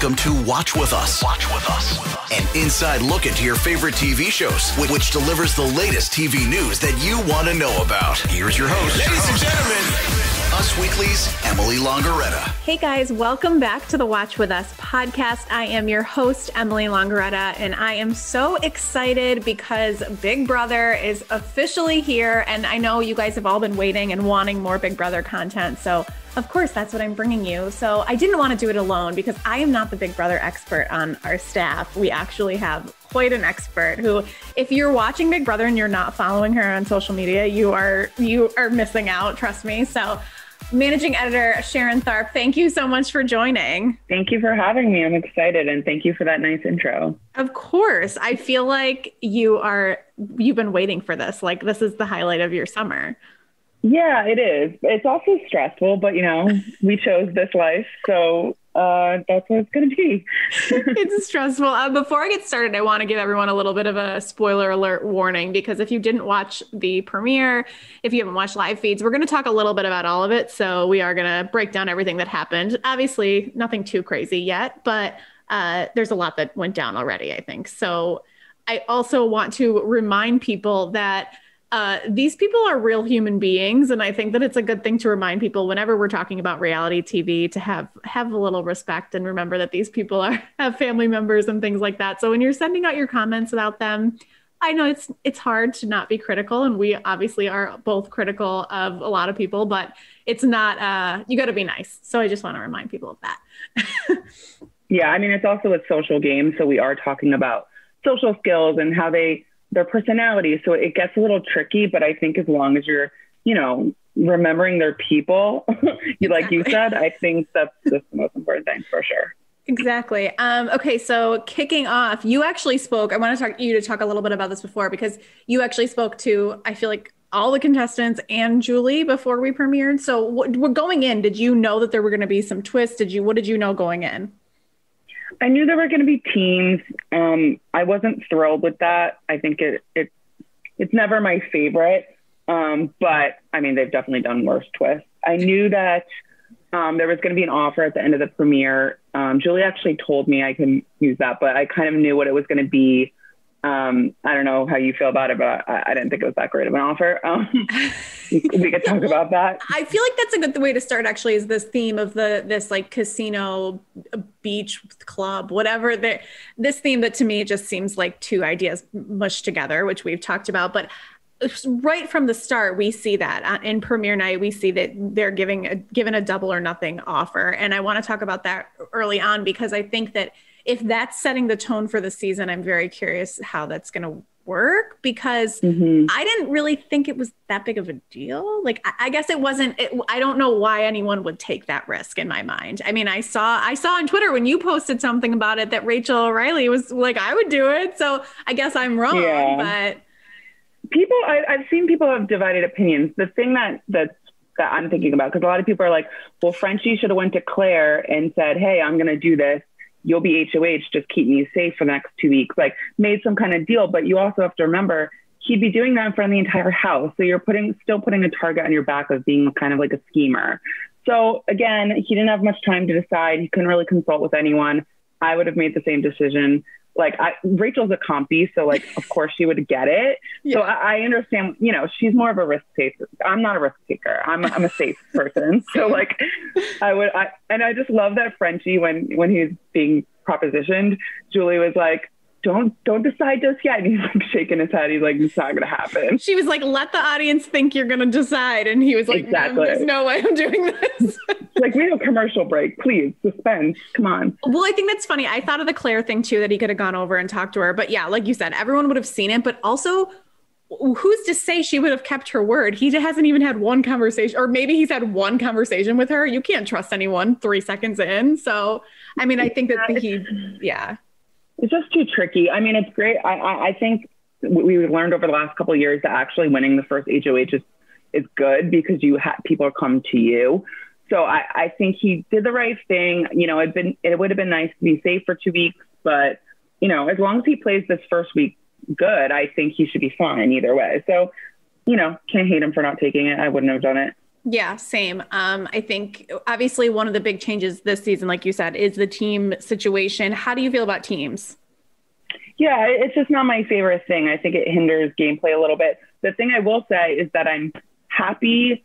Welcome to Watch With Us. Watch With Us. An inside look into your favorite TV shows, wh- which delivers the latest TV news that you want to know about. Here's your host. Ladies and gentlemen, Us Weekly's Emily Longeretta. Hey guys, welcome back to the Watch With Us podcast. I am your host, Emily Longeretta, and I am so excited because Big Brother is officially here. And I know you guys have all been waiting and wanting more Big Brother content. So, of course, that's what I'm bringing you. So, I didn't want to do it alone because I am not the Big Brother expert on our staff. We actually have quite an expert who if you're watching Big Brother and you're not following her on social media, you are you are missing out, trust me. So, Managing editor Sharon Tharp, thank you so much for joining. Thank you for having me. I'm excited and thank you for that nice intro. Of course. I feel like you are you've been waiting for this. Like this is the highlight of your summer. Yeah, it is. It's also stressful, but you know, we chose this life, so uh, that's what it's going to be. it's stressful. Uh, before I get started, I want to give everyone a little bit of a spoiler alert warning because if you didn't watch the premiere, if you haven't watched live feeds, we're going to talk a little bit about all of it. So we are going to break down everything that happened. Obviously, nothing too crazy yet, but uh, there's a lot that went down already, I think. So I also want to remind people that uh, these people are real human beings, and I think that it's a good thing to remind people whenever we're talking about reality TV to have have a little respect and remember that these people are have family members and things like that. So when you're sending out your comments about them, I know it's it's hard to not be critical, and we obviously are both critical of a lot of people, but it's not. Uh, you got to be nice. So I just want to remind people of that. yeah, I mean it's also a social game, so we are talking about social skills and how they their personality. So it gets a little tricky, but I think as long as you're, you know, remembering their people, you like you said, I think that's just the most important thing for sure. Exactly. Um, okay, so kicking off, you actually spoke. I want to talk you to talk a little bit about this before because you actually spoke to. I feel like all the contestants and Julie before we premiered. So, what, we're going in. Did you know that there were going to be some twists? Did you? What did you know going in? I knew there were going to be teams. Um, I wasn't thrilled with that. I think it, it it's never my favorite, um, but I mean they've definitely done worse twists. I knew that um, there was going to be an offer at the end of the premiere. Um, Julie actually told me I can use that, but I kind of knew what it was going to be. Um, I don't know how you feel about it, but I, I, didn't think it was that great of an offer. Um, we, could talk about that. I feel like that's a good way to start. Actually, is this theme of the this like casino, beach club, whatever. The, this theme that to me just seems like two ideas mushed together, which we've talked about. But right from the start, we see that uh, in premiere night. We see that they're giving a, given a double or nothing offer, and I want to talk about that early on because I think that if that's setting the tone for the season, I'm very curious how that's going to work because mm-hmm. I didn't really think it was that big of a deal. Like, I, I guess it wasn't, it, I don't know why anyone would take that risk in my mind. I mean, I saw, I saw on Twitter when you posted something about it that Rachel O'Reilly was like, I would do it. So I guess I'm wrong, yeah. but people, I, I've seen people have divided opinions. The thing that, that's that I'm thinking about because a lot of people are like, well, Frenchie should have went to Claire and said, "Hey, I'm going to do this you'll be HOH, just keep me safe for the next two weeks, like made some kind of deal. But you also have to remember he'd be doing that in front of the entire house. So you're putting still putting a target on your back of being kind of like a schemer. So again, he didn't have much time to decide. He couldn't really consult with anyone. I would have made the same decision like I, Rachel's a compy, so like of course she would get it. Yeah. So I, I, understand, you know, she's more of a risk taker. I'm not a risk taker. I'm I'm a safe person. So like I would I and I just love that Frenchie when when he's being propositioned, Julie was like, don't don't decide just yet. And he's like shaking his head. He's like, it's not gonna happen. She was like, let the audience think you're gonna decide. And he was like, exactly. there's no way I'm doing this. like, we have a commercial break. Please, suspense. Come on. Well, I think that's funny. I thought of the Claire thing too, that he could have gone over and talked to her. But yeah, like you said, everyone would have seen it, but also who's to say she would have kept her word? He hasn't even had one conversation, or maybe he's had one conversation with her. You can't trust anyone three seconds in. So, I mean, I think that he, yeah. It's just too tricky. I mean, it's great. I, I, I think we learned over the last couple of years that actually winning the first HOH is, is good because you have people come to you. So I, I think he did the right thing. You know, it'd been it would have been nice to be safe for two weeks, but you know, as long as he plays this first week good, I think he should be fine either way. So, you know, can't hate him for not taking it. I wouldn't have done it. Yeah, same. Um, I think obviously one of the big changes this season, like you said, is the team situation. How do you feel about teams? Yeah, it's just not my favorite thing. I think it hinders gameplay a little bit. The thing I will say is that I'm happy.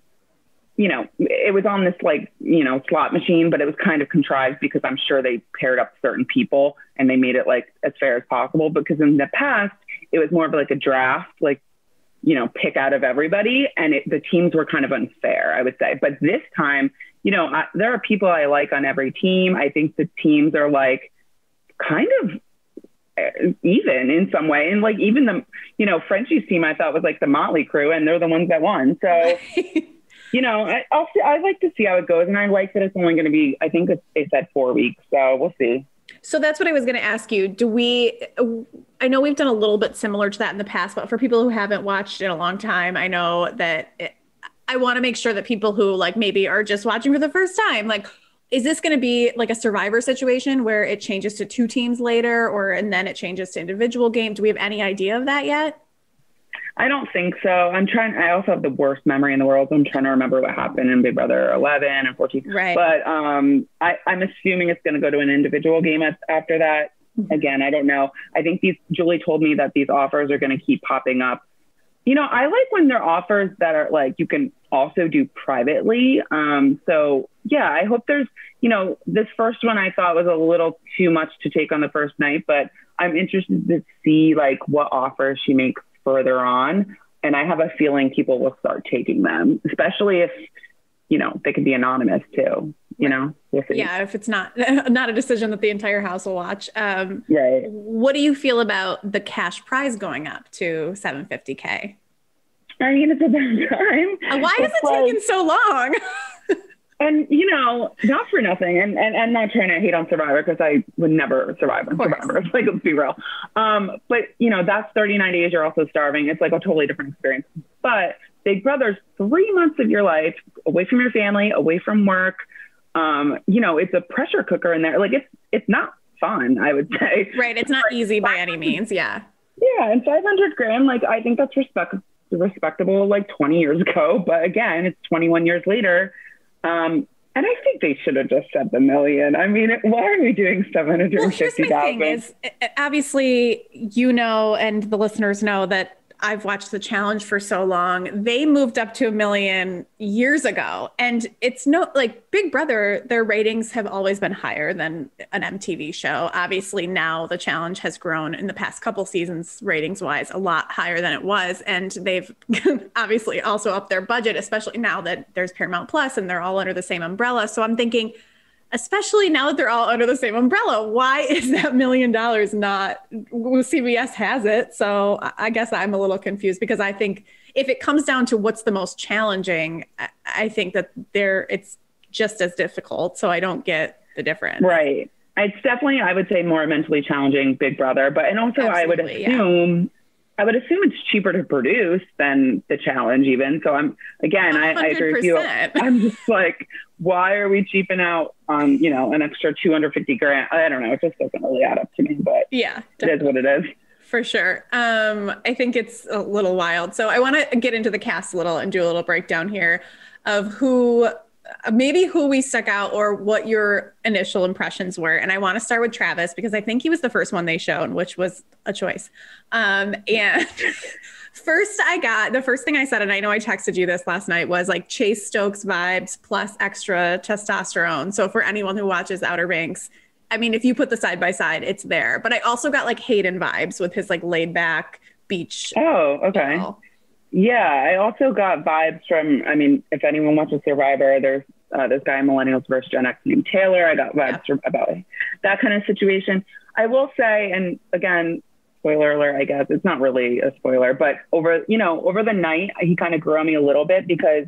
You know, it was on this like, you know, slot machine, but it was kind of contrived because I'm sure they paired up certain people and they made it like as fair as possible. Because in the past, it was more of like a draft, like, you know, pick out of everybody. And it, the teams were kind of unfair, I would say. But this time, you know, I, there are people I like on every team. I think the teams are like kind of uh, even in some way. And like even the, you know, Frenchie's team I thought was like the Motley crew and they're the ones that won. So, you know, I, I'll see, I like to see how it goes. And I like that it's only going to be, I think it's, they said four weeks. So we'll see. So that's what I was going to ask you. Do we, I know we've done a little bit similar to that in the past, but for people who haven't watched in a long time, I know that it, I want to make sure that people who like maybe are just watching for the first time, like, is this going to be like a survivor situation where it changes to two teams later or and then it changes to individual game do we have any idea of that yet i don't think so. I'm trying i also have the worst memory in the world so i'm trying to remember what happened in big brother 11 and 14 right. But um I, i'm assuming it's going to go to an individual game at, after that. Mm-hmm. again i don't know. I think these julie told me that these offers are going to keep popping up. You know i like when there are offers that are like you can also do privately. Um so yeah, I hope there's, you know, this first one I thought was a little too much to take on the first night, but I'm interested to see like what offers she makes further on. And I have a feeling people will start taking them, especially if, you know, they can be anonymous too, you know? We'll yeah, if it's not not a decision that the entire house will watch. Um, right. What do you feel about the cash prize going up to 750K? I mean, it's about time. Why is it like, taking so long? and you know, not for nothing, and and and not trying to hate on Survivor because I would never survive on Survivor. Like let's be real. Um, but you know, that's 39 days. You're also starving. It's like a totally different experience. But Big Brother's three months of your life away from your family, away from work. Um, you know, it's a pressure cooker in there. Like it's it's not fun. I would say. Right. It's not easy by any means. Yeah. Yeah, and 500 grand. Like I think that's respect respectable. Like 20 years ago, but again, it's 21 years later um, and I think they should have just said the million. I mean, why are we doing seven hundred fifty thousand? Well, is obviously you know, and the listeners know that I've watched the challenge for so long. They moved up to a million years ago. And it's no like Big Brother, their ratings have always been higher than an MTV show. Obviously, now the challenge has grown in the past couple seasons, ratings wise, a lot higher than it was. And they've obviously also upped their budget, especially now that there's Paramount Plus and they're all under the same umbrella. So I'm thinking, especially now that they're all under the same umbrella. Why is that million dollars not? Well, CBS has it, so I guess I'm a little confused because I think if it comes down to what's the most challenging, I think that there it's just as difficult. So I don't get the difference. Right. It's definitely, I would say, more mentally challenging Big Brother, but and also Absolutely, I would assume. Yeah I would assume it's cheaper to produce than the challenge, even. So I'm again, I, I, agree with you. I'm just like, why are we cheaping out on you know an extra 250 grand? I don't know. It just doesn't really add up to me, but yeah, definitely. it is what it is. For sure. Um, I think it's a little wild. So I want to get into the cast a little and do a little breakdown here of who maybe who we stuck out or what your initial impressions were. And I want to start with Travis because I think he was the first one they showed, which was a choice. Um, and first, I got the first thing I said, and I know I texted you this last night, was like Chase Stokes vibes plus extra testosterone. So for anyone who watches Outer Banks, I mean, if you put the side by side, it's there. But I also got like Hayden vibes with his like laid back beach. Oh, okay. Yeah, I also got vibes from. I mean, if anyone watches Survivor, there's uh, this guy Millennials versus Gen X named Taylor. I got vibes yeah. about that kind of situation. I will say, and again, spoiler alert, I guess it's not really a spoiler, but over you know over the night, he kind of grew on me a little bit because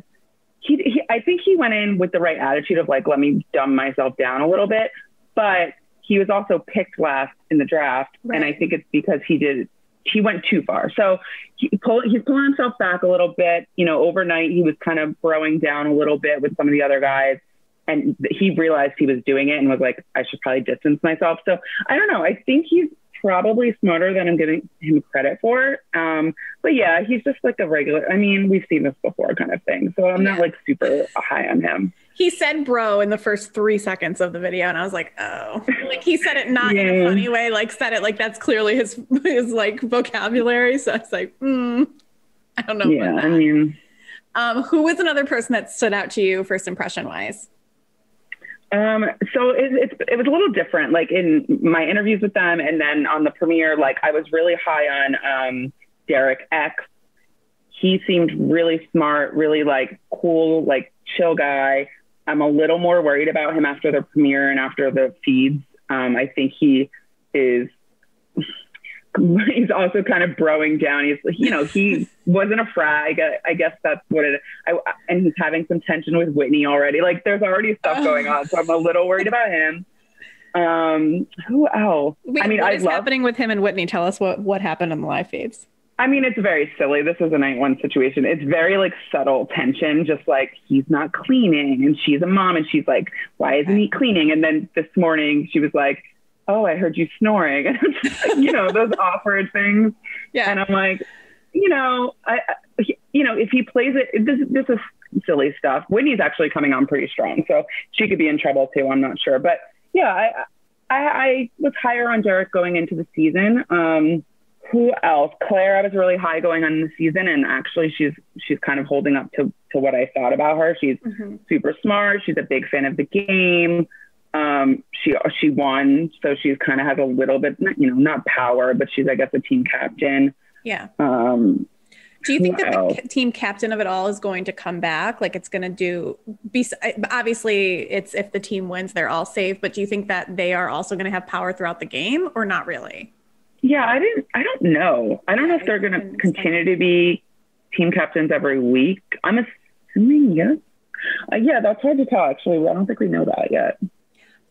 he, he I think he went in with the right attitude of like, let me dumb myself down a little bit, but he was also picked last in the draft, right. and I think it's because he did he went too far. So he pull, he's pulling himself back a little bit. You know, overnight he was kind of throwing down a little bit with some of the other guys, and he realized he was doing it and was like, I should probably distance myself. So I don't know. I think he's probably smarter than I'm giving him credit for. Um, but yeah, he's just like a regular. I mean, we've seen this before, kind of thing. So I'm not like super high on him. He said bro in the first three seconds of the video, and I was like, oh. Like he said it not in a funny way, like said it like that's clearly his his like vocabulary. So I was like, hmm, I don't know. Yeah, I mean, Um, who was another person that stood out to you first impression wise? Um, so it, it's it was a little different. Like in my interviews with them, and then on the premiere, like I was really high on um, Derek X. He seemed really smart, really like cool, like chill guy. I'm a little more worried about him after the premiere and after the feeds. Um, I think he is. He's also kind of broing down. He's, you know, he wasn't a frat. I guess, I guess that's what it. I, and he's having some tension with Whitney already. Like, there's already stuff going on, so I'm a little worried about him. Um, who else? Wait, I mean, what I is love. happening with him and Whitney? Tell us what what happened in the live feeds. I mean, it's very silly. This is a night one situation. It's very like subtle tension, just like he's not cleaning and she's a mom and she's like, why isn't he cleaning? And then this morning she was like, oh, I heard you snoring. And I'm just like, you know, those awkward things. Yeah. And I'm like, you know, I, I you know, if he plays it, this, this is silly stuff. Whitney's actually coming on pretty strong, so she could be in trouble too. I'm not sure, but yeah, I, I, I was higher on Derek going into the season. Um, who else? Claire, I was really high going on the season, and actually, she's she's kind of holding up to to what I thought about her. She's Mhm. super smart. She's a big fan of the game. Um, she she won, so she's kind of has a little bit, you know, not power, but she's I guess a team captain. Yeah. Um, Do you think that the team captain of it all is going to come back? Like it's going to do, be, obviously, it's if the team wins, they're all safe. But do you think that they are also going to have power throughout the game or not really? Yeah, I didn't. I don't know. I don't know if they're going to continue to be team captains every week. I'm assuming yes. Uh, yeah, that's hard to tell. Actually, I don't think we know that yet.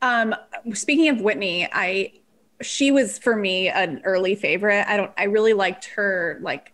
Um, speaking of Whitney, I she was for me an early favorite. I don't I really liked her like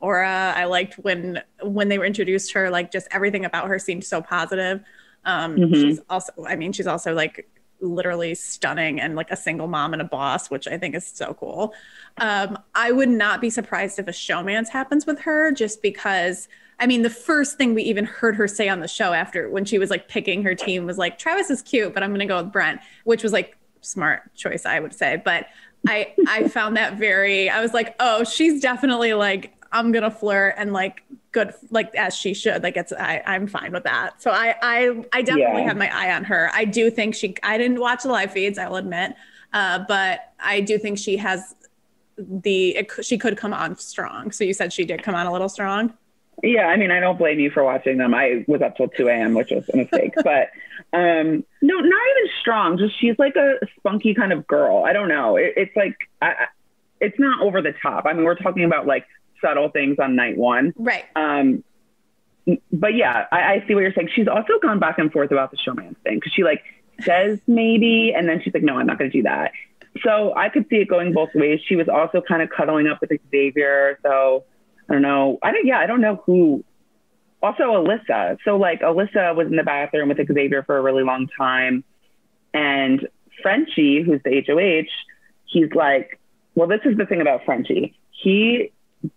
aura. I liked when when they were introduced her, like just everything about her seemed so positive. Um Mhm. she's also I mean, she's also like literally stunning and like a single mom and a boss, which I think is so cool. Um, I would not be surprised if a showmance happens with her just because I mean, the first thing we even heard her say on the show after when she was like picking her team was like, Travis is cute, but I'm going to go with Brent, which was like smart choice, I would say. But I, I found that very, I was like, oh, she's definitely like, I'm going to flirt and like good, like as she should, like it's, I, I'm fine with that. So I, I, I definitely Yeah. have my eye on her. I do think she, I didn't watch the live feeds, I will admit. Uh, but I do think she has the, it, she could come on strong. So you said she did come on a little strong. Yeah, I mean, I don't blame you for watching them. I was up till 2 a.m., which was a mistake. but um, no, not even strong. Just she's like a spunky kind of girl. I don't know. It, it's like, I, I- it's not over the top. I mean, we're talking about like subtle things on night one. Right. Um, but yeah, I, I see what you're saying. She's also gone back and forth about the showman thing because she like says maybe, and then she's like, no, I'm not going to do that. So I could see it going both ways. She was also kind of cuddling up with Xavier. So I don't know. I don't. Yeah, I don't know who. Also, Alyssa. So like, Alyssa was in the bathroom with Xavier for a really long time, and Frenchie, who's the HOH, he's like, well, this is the thing about Frenchie. He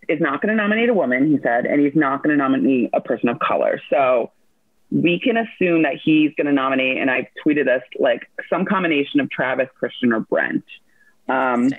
is not going to nominate a woman, he said, and he's not going to nominate a person of color. So we can assume that he's going to nominate, and I tweeted this like some combination of Travis, Christian, or Brent. Um,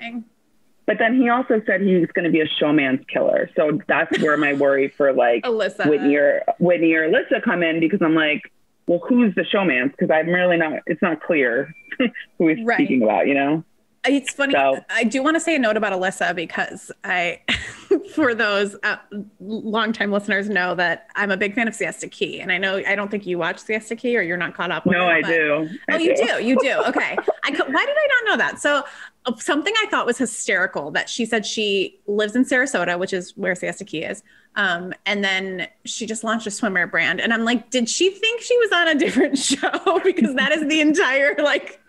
but then he also said he's going to be a showmance killer. So that's where my worry for like Alyssa. Whitney or Whitney or Alyssa come in because I'm like, well, who's the showmance? Because I'm really not. It's not clear who he's Right. speaking about. You know? It's funny. So- I do want to say a note about Alyssa because I, for those uh, longtime listeners, know that I'm a big fan of Siesta Key, and I know I don't think you watch Siesta Key or you're not caught up. With No, it, I but- do. I Oh, you do. You do. Okay. I could, why did I not know that? So uh, something I thought was hysterical that she said she lives in Sarasota, which is where Siesta Key is. Um, and then she just launched a swimwear brand. And I'm like, did she think she was on a different show? because that is the entire like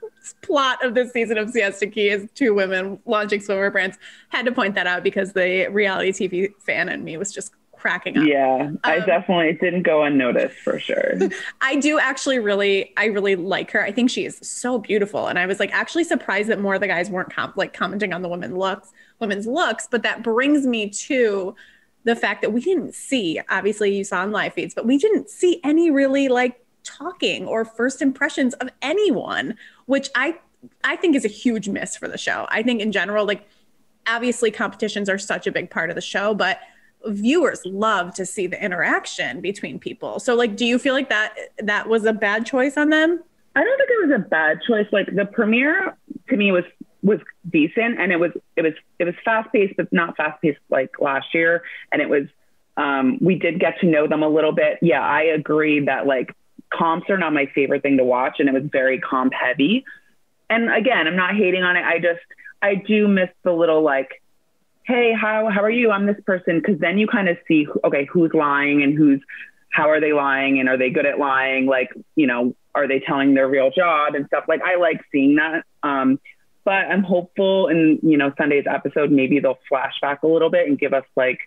plot of this season of Siesta Key is two women launching swimwear brands. Had to point that out because the reality TV fan in me was just cracking up. Yeah, I Um, definitely didn't go unnoticed for sure. I do actually really, I really like her. I think she is so beautiful, and I was like actually surprised that more of the guys weren't com- like commenting on the women looks, women's looks. But that brings me to the fact that we didn't see. Obviously, you saw in live feeds, but we didn't see any really like talking or first impressions of anyone, which I I think is a huge miss for the show. I think in general, like obviously competitions are such a big part of the show, but viewers love to see the interaction between people. So like do you feel like that that was a bad choice on them? I don't think it was a bad choice. Like the premiere to me was was decent and it was it was it was fast paced but not fast paced like last year. And it was um we did get to know them a little bit. Yeah, I agree that like comps are not my favorite thing to watch and it was very comp heavy. And again, I'm not hating on it. I just I do miss the little like hey, how how are you? I'm this person because then you kind of see okay, who's lying and who's how are they lying and are they good at lying? Like, you know, are they telling their real job and stuff? Like I like seeing that. Um, but I'm hopeful in, you know, Sunday's episode, maybe they'll flash back a little bit and give us like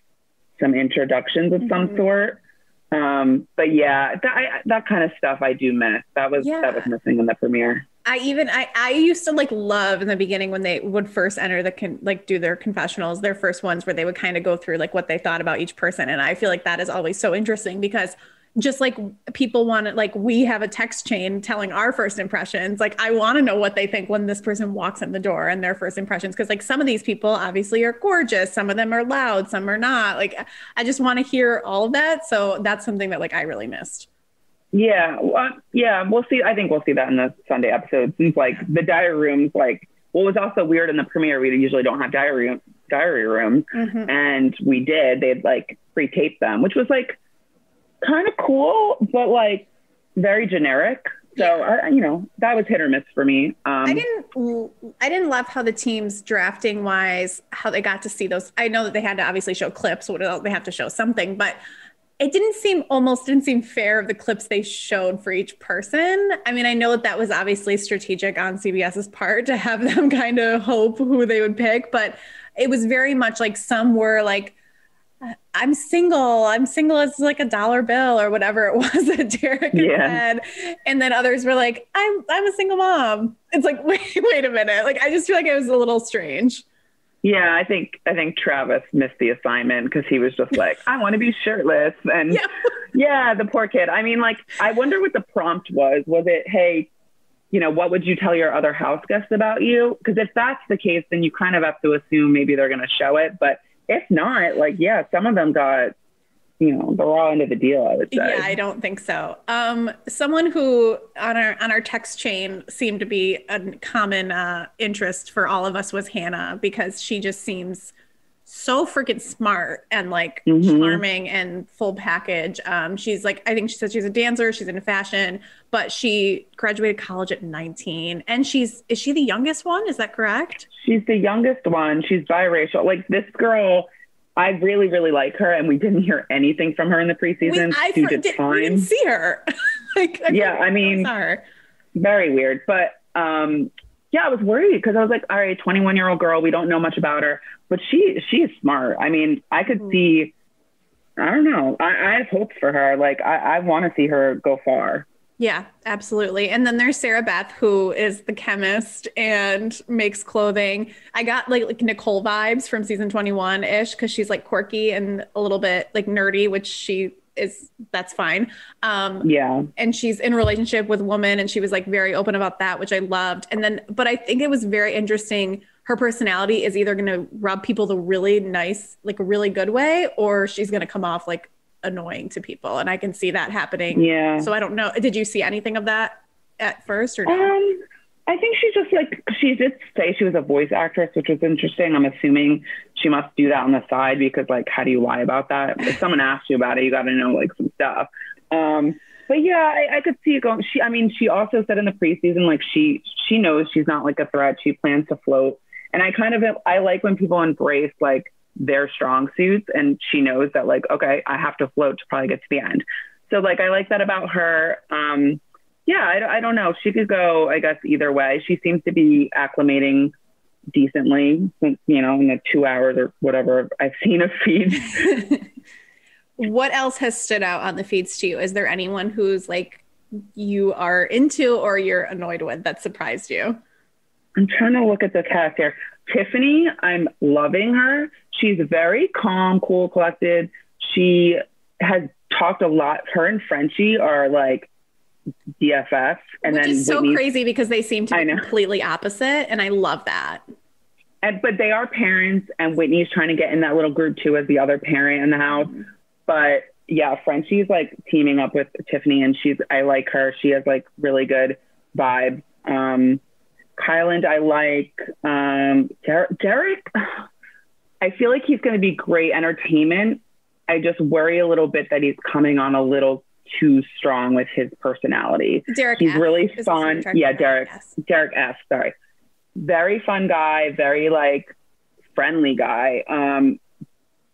some introductions of some Mhm. sort. Um, but yeah, that, I, that kind of stuff I do miss. That was, Yeah. that was missing in the premiere. I even I I used to like love in the beginning when they would first enter the con, like do their confessionals, their first ones where they would kind of go through like what they thought about each person, and I feel like that is always so interesting because just like people want to like we have a text chain telling our first impressions like i want to know what they think when this person walks in the door and their first impressions because like some of these people obviously are gorgeous some of them are loud some are not like i just want to hear all of that so that's something that like i really missed Yeah, well, yeah, we'll see. I think we'll see that in the Sunday episode. Since like the diary rooms, like what was also weird in the premiere, we usually don't have diary room. diary rooms, Mhm. and we did. They'd like pre-tape them, which was like kind of cool, but like very generic. So I, you know, that was hit or miss for me. Um, I didn't I didn't love how the teams drafting wise how they got to see those. I know that they had to obviously show clips, what they have to show something, but it didn't seem almost didn't seem fair of the clips they showed for each person. I mean, I know that that was obviously strategic on CBS's part to have them kind of hope who they would pick, but it was very much like some were like I'm single. I'm single as like a dollar bill or whatever it was that Derek had Yeah. said. And then others were like, I'm I'm a single mom. It's like, wait, wait a minute. Like I just feel like it was a little strange. yeah, I think I think Travis missed the assignment because he was just like, I want to be shirtless, and Yeah. Yeah, the poor kid. I mean, like, I wonder what the prompt was. Was it, hey, you know, what would you tell your other house guests about you? Because if that's the case, then you kind of have to assume maybe they're going to show it. But if not, like, yeah, some of them got, you know, the raw end of the deal, I would say. Yeah, I don't think so. Um, someone who on our on our text chain seemed to be a common uh, interest for all of us was Hannah because she just seems so freaking smart and like Mhm. charming and full package. Um, she's like, I think she said she's a dancer, she's into fashion, but she graduated college at 19, and she's is she the youngest one? Is that correct? She's the youngest one. She's biracial. Like, this girl, I really, really like her. And we didn't hear anything from her in the We, preseason. I She did did, we didn't see her. like, Yeah, I mean- her. very weird. But um, yeah, I was worried because I was like, all right, 21 year old girl, we don't know much about her, but she she is smart. I mean, I could Mhm. see. I don't know. I, I have hopes for her. Like, I, I want to see her go far. Yeah, absolutely. And then there's Sarah Beth, who is the chemist and makes clothing. I got like, like Nicole vibes from season 21 ish because she's like quirky and a little bit like nerdy, which she is. That's fine. Um, Yeah. and she's in a relationship with a woman, and she was like very open about that, which I loved. And then, but I think it was very interesting. Her personality is either going to rub people the really nice, like a really good way, or she's going to come off like annoying to people. And I can see that happening. Yeah. So I don't know. Did you see anything of that at first or no? Um, I think she just like she did say she was a voice actress, which was interesting. I'm assuming she must do that on the side because like, how do you lie about that? If someone asks you about it, you got to know like some stuff. Um, but yeah, I, I could see it going. She, I mean, she also said in the preseason like she she knows she's not like a threat. She plans to float, and I kind of I like when people embrace like their strong suits, and she knows that like okay, I have to float to probably get to the end. So like I like that about her. Um, yeah, I, I don't know. She could go, I guess, either way. She seems to be acclimating decently, you know, in the two hours or whatever I've seen of feeds. what else has stood out on the feeds to you? Is there anyone who's like you are into or you're annoyed with that surprised you? I'm trying to look at the cast here. Tiffany, I'm loving her. She's very calm, cool, collected. She has talked a lot. Her and Frenchie are like DFF, and Which then is so Whitney's- crazy because they seem to be completely opposite, and I love that. and but they are parents, and Whitney's trying to get in that little group too as the other parent in the house. But yeah, Frenchie's like teaming up with Tiffany, and she's I like her. She has like really good vibe. Um, Kyland, I like. Um, Der- Derek, I feel like he's going to be great entertainment. I just worry a little bit that he's coming on a little too strong with his personality. Derek, He's F really is fun. Yeah, Derek. Yes. Derek F. Sorry, very fun guy, very like friendly guy. Um,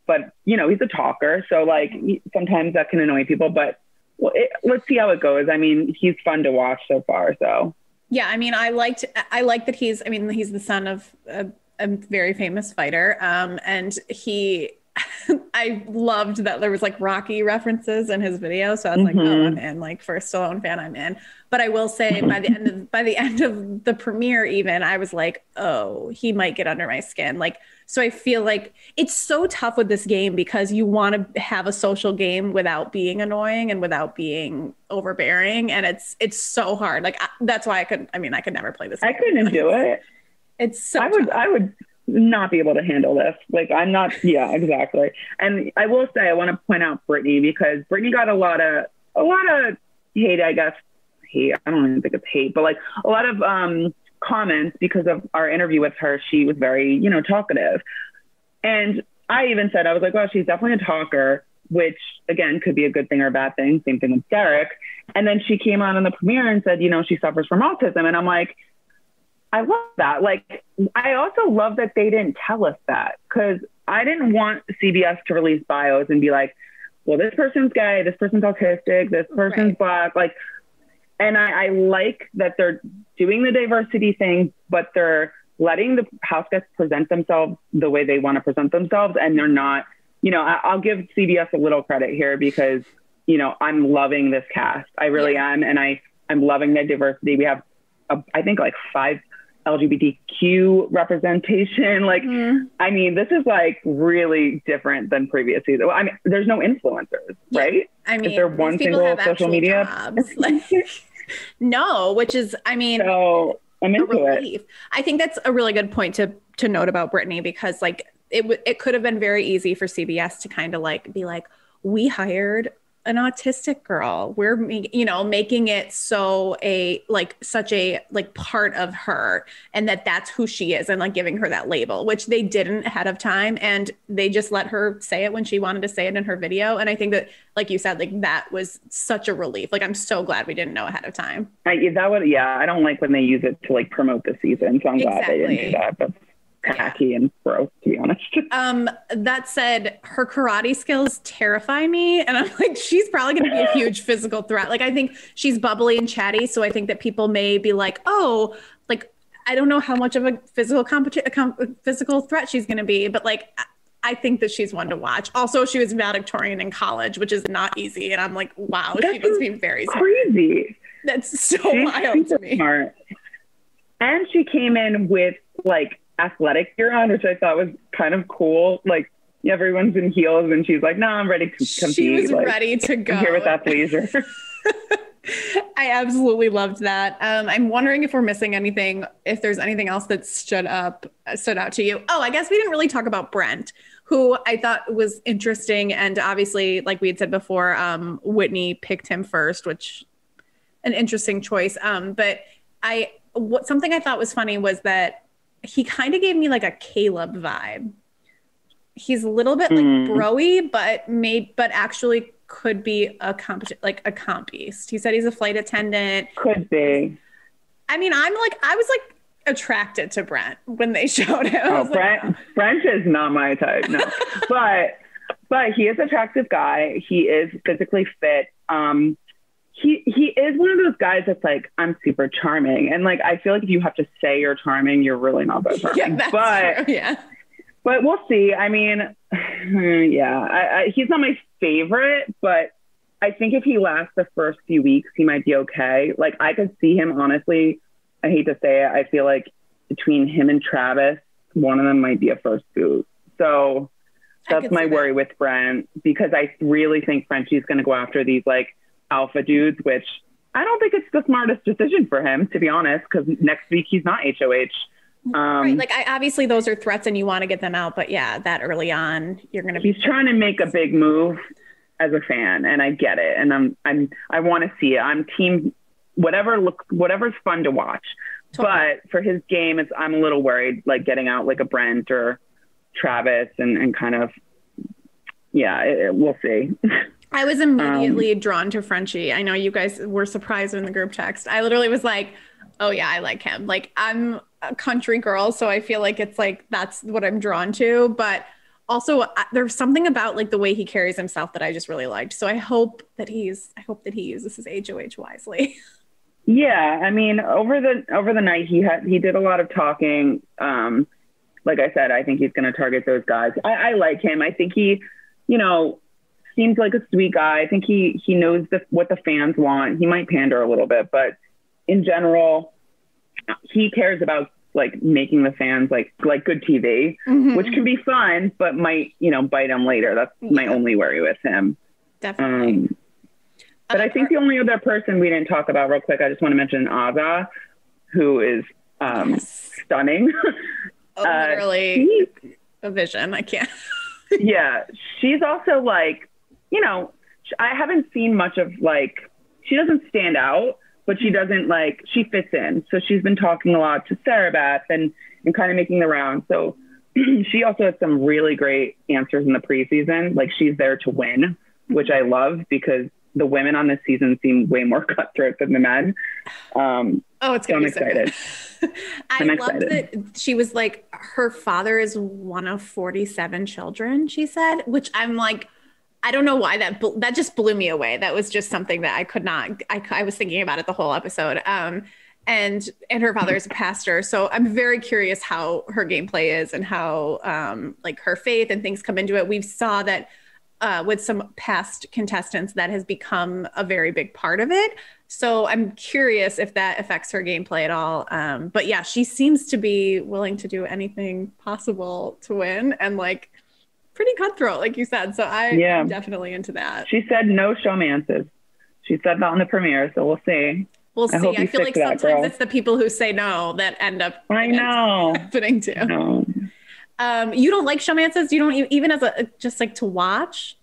but you know he's a talker, so like sometimes that can annoy people. But well, it, let's see how it goes. I mean, he's fun to watch so far. So Yeah, I mean, I liked, I like that he's, I mean, he's the son of a, a very famous fighter, um, and he, I loved that there was like Rocky references in his video, so I was like, oh. Mm-hmm. I'm in. Like for a Stallone fan, I'm in. But I will say, by the end of by the end of the premiere, even I was like, oh, he might get under my skin. Like, so I feel like it's so tough with this game because you want to have a social game without being annoying and without being overbearing, and it's it's so hard. Like I, that's why I could. I mean, I could never play this. I couldn't do it. It's so. I would tough. I would not be able to handle this. Like I'm not yeah, exactly. And I will say I want to point out Britini because Britini got a lot of a lot of hate, I guess. Hate. I don't even think it's hate, but like a lot of um comments because of our interview with her. She was very, you know, talkative. And I even said, I was like, well, she's definitely a talker, which again could be a good thing or a bad thing. Same thing with Derek. And then she came on in the premiere and said, you know, she suffers from autism. And I'm like, I love that. Like, I also love that they didn't tell us that because I didn't want CBS to release bios and be like, well, this person's gay, this person's autistic, this person's Right. black. Like, and I, I like that they're doing the diversity thing, but they're letting the house guests present themselves the way they want to present themselves. And they're not, you know, I, I'll give CBS a little credit here because, you know, I'm loving this cast. I really am. And I, I'm loving the diversity. We have, uh, I think, like five LGBTQ representation. Like, Mhm. I mean, this is like really different than previous seasons. Well, I mean, there's no influencers, Yeah. right? I mean, is there one single have social media? Like, no, which is, I mean, So I'm into it. I think that's a really good point to to note about Britini because like it w- it could have been very easy for CBS to kind of like be like we hired an autistic girl. We're you know making it so a like such a like part of her and that that's who she is and like giving her that label which they didn't ahead of time and they just let her say it when she wanted to say it in her video and I think that like you said like that was such a relief. Like I'm so glad we didn't know ahead of time. I, that would, yeah, I don't like when they use it to like promote the season. So I'm glad they didn't do that. That's tacky and gross, to be honest. Um, that said, her karate skills terrify me. And I'm like, she's probably going to be a huge physical threat. Like, I think she's bubbly and chatty. So I think that people may be like, oh, like, I don't know how much of a physical competi- com- physical threat she's going to be, but like, I- think that she's one to watch. Also, she was valedictorian in college, which is not easy. And I'm like, wow, she must be very smart. Crazy. That's so She's wild to me. smart. And she came in with like athletic gear on, which I thought was kind of cool. Like everyone's in heels, and she's like, "No, I'm ready to compete. She was like, ready to go. I'm here with athleisure." I absolutely loved that. Um, I'm wondering if we're missing anything, if there's anything else that stood up, stood out to you. Oh, I guess we didn't really talk about Brent, who I thought was interesting, and obviously, like we had said before, um, Whitney picked him first, which an interesting choice. Um, but I, what something I thought was funny was that he kind of gave me like a Caleb vibe. He's a little bit like Mm. broy, but made, but actually could be a comp like a comp beast. He said he's a flight attendant. Could be. I mean, I'm like, I was like attracted to Brent when they showed him. Oh, was like, Brent, Brent is not my type. No, but but he is an attractive guy. He is physically fit. Um, he he is one of those guys that's like I'm super charming, and like I feel like if you have to say you're charming, you're really not that charming. yeah, that's but true. Yeah. but we'll see. I mean, yeah, I, I, he's not my favorite, but I think if he lasts the first few weeks, he might be okay. Like I could see him honestly. I hate to say it. I feel like between him and Travis, one of them might be a first boot. So that's my worry that. with Brent because I really think Frenchie's going to go after these like alpha dudes, which I don't think it's the smartest decision for him, to be honest, because next week he's not HOH. Um, right. Like, I, obviously, those are threats and you want to get them out. But yeah, that early on, you're going to be. He's trying to make a big move as a fan, and I get it. And I'm, I'm, I want to see it. I'm team, whatever look, whatever's fun to watch. Totally. But for his game, it's, I'm a little worried, like getting out like a Brent or Travis and, and kind of, yeah, it, it, we'll see. I was immediately um, drawn to Frenchie. I know you guys were surprised in the group text. I literally was like, oh yeah, I like him. Like I'm a country girl, so I feel like it's like that's what I'm drawn to. But also, there's something about like the way he carries himself that I just really liked. So I hope that he's, I hope that he uses his HOH wisely. Yeah, I mean, over the over the night, he had he did a lot of talking. Um, like I said, I think he's going to target those guys. I, I like him. I think he, you know, seems like a sweet guy. I think he he knows the, what the fans want. He might pander a little bit, but in general, he cares about like making the fans like like good TV, mm-hmm. which can be fun, but might you know bite him later. That's yeah. my only worry with him. Definitely. Um, but I think the only other person we didn't talk about real quick, I just want to mention Azah, who is um, yes. stunning. Oh, literally uh, a vision. I can't. yeah, she's also like you know, I haven't seen much of like, she doesn't stand out, but she doesn't like, she fits in. So she's been talking a lot to Sarah Beth and, and kind of making the rounds. So she also had some really great answers in the preseason. Like she's there to win, which I love because the women on this season seem way more cutthroat than the men. Um, oh, it's so I'm excited. I love excited. that she was like, her father is one of 47 children, she said, which I'm like, I don't know why that that just blew me away. That was just something that I could not. I, I was thinking about it the whole episode. Um, and and her father is a pastor, so I'm very curious how her gameplay is and how um, like her faith and things come into it. We saw that uh, with some past contestants that has become a very big part of it. So I'm curious if that affects her gameplay at all. Um, but yeah, she seems to be willing to do anything possible to win, and like pretty cutthroat, like you said. So I, yeah. am definitely into that. She said no showmances. She said that on the premiere, so we'll see. We'll see. I, I feel like sometimes that, it's the people who say no that end up. I know happening too. No. Um, you don't like showmances. You don't even as a just like to watch.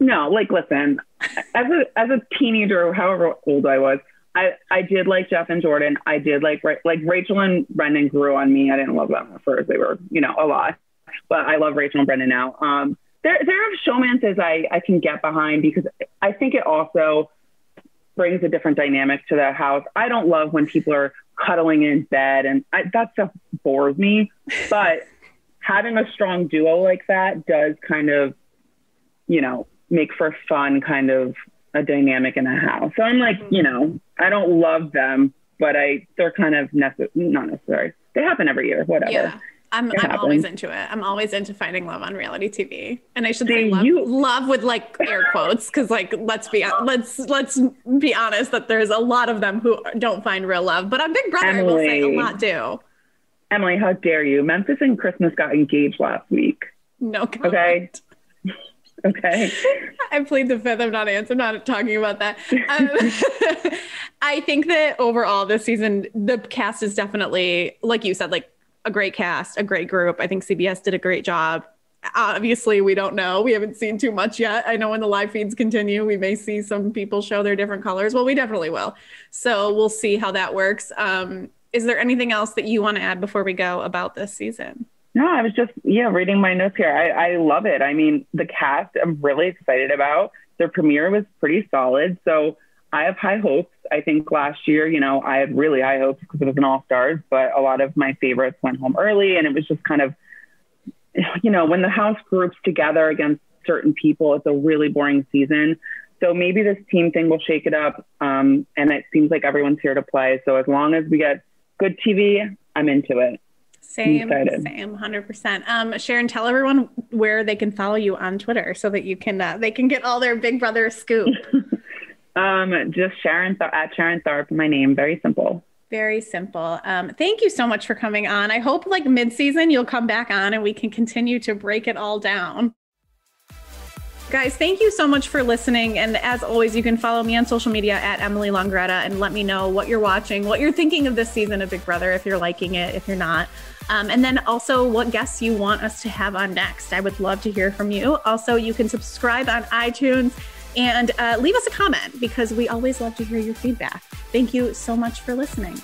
No, like listen, as a as a teenager, however old I was, I I did like Jeff and Jordan. I did like like Rachel and Brendan grew on me. I didn't love them at first. They were you know a lot but I love Rachel and Brendan now. Um, there, there are showmances I, I can get behind because I think it also brings a different dynamic to the house. I don't love when people are cuddling in bed, and I, that stuff bores me. But having a strong duo like that does kind of, you know, make for fun kind of a dynamic in a house. So I'm like, you know, I don't love them, but I they're kind of necessary, not necessary. They happen every year, whatever. Yeah. I'm, I'm always into it. I'm always into finding love on reality TV, and I should say love, you- love with like air quotes because like let's be let's let's be honest that there's a lot of them who don't find real love, but on Big Brother, Emily, I will say a lot do. Emily, how dare you? Memphis and Christmas got engaged last week. No comment. Okay. okay. I plead the fifth. I'm not answering. I'm not talking about that. Um, I think that overall this season, the cast is definitely, like you said, like a great cast, a great group. I think CBS did a great job. Obviously, we don't know. We haven't seen too much yet. I know when the live feeds continue, we may see some people show their different colors. Well, we definitely will. So we'll see how that works. Um, is there anything else that you want to add before we go about this season? No, I was just yeah reading my notes here. I, I love it. I mean, the cast I'm really excited about. Their premiere was pretty solid, so I have high hopes. I think last year, you know, I had really high hopes because it was an all stars, but a lot of my favorites went home early. And it was just kind of, you know, when the house groups together against certain people, it's a really boring season. So maybe this team thing will shake it up. Um, and it seems like everyone's here to play. So as long as we get good TV, I'm into it. Same, same, hundred percent. Um, Sharon, tell everyone where they can follow you on Twitter so that you can uh, they can get all their Big Brother scoop. um, just Sharon Th- at Sharon Tharp, my name. Very simple. Very simple. Um, thank you so much for coming on. I hope like mid season you'll come back on and we can continue to break it all down. Guys, thank you so much for listening. And as always, you can follow me on social media at Emily Longeretta and let me know what you're watching, what you're thinking of this season of Big Brother, if you're liking it, if you're not. Um, and then also what guests you want us to have on next. I would love to hear from you. Also, you can subscribe on iTunes and uh, leave us a comment because we always love to hear your feedback. Thank you so much for listening.